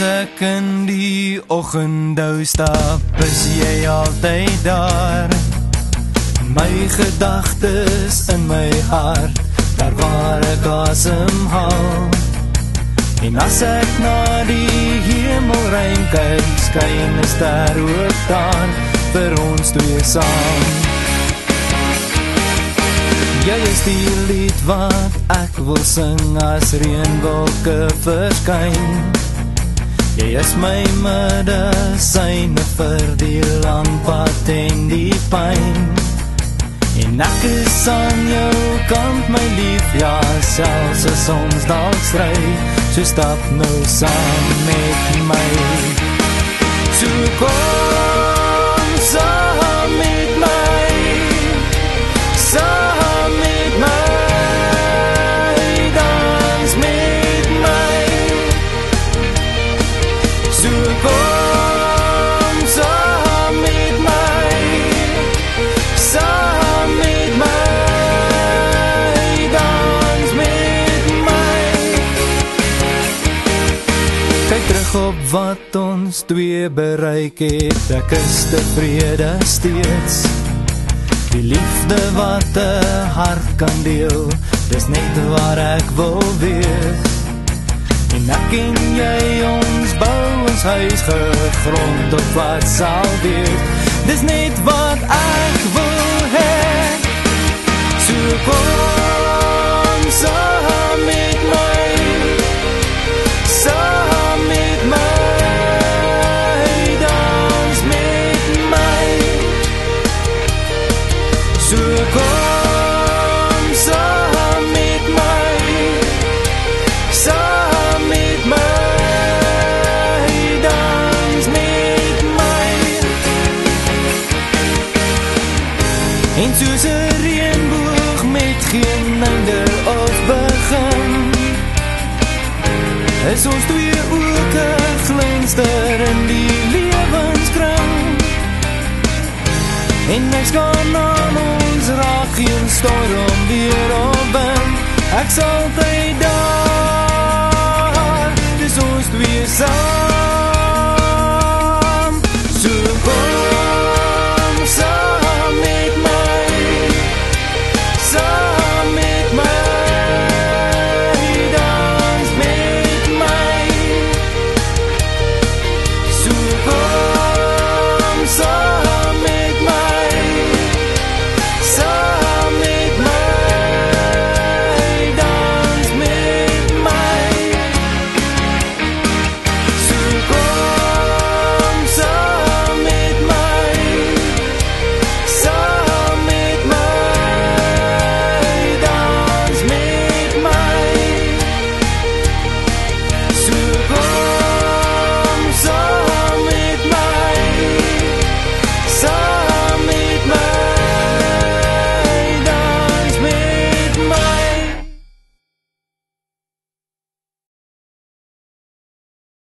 ek in die oggendou stap, is jy altyd daar. My gedagtes in my hart, daar waar ek asemhaal. En as ek na die hemel rein kyk, skyn 'n ster ook dan vir ons twee saam. Jy is die lied wat ek wil sing as reënwolke verskyn. Jy is my medisyne vir die lang pad en die pyn. En ek is aan jou kant my lief, ja, selfs as ons dalk stry, so stap nou saam met my. So kom op wat ons twee bereik het, ek is tevrede steeds. Die liefde wat 'n hart kan deel, dis net waar ek wil wees. En ek en jy ons bou ons huis gegrond op wat sal wees. Dis net wat ek wil So kom saam met my. Saam met my, dans met my. En soos 'n reënboog met geen einde of begin, is ons twee ook 'n glinster in die lewenskring. En niks kan aan ons raak, geen storm weer op wind. Ek sal altyd daar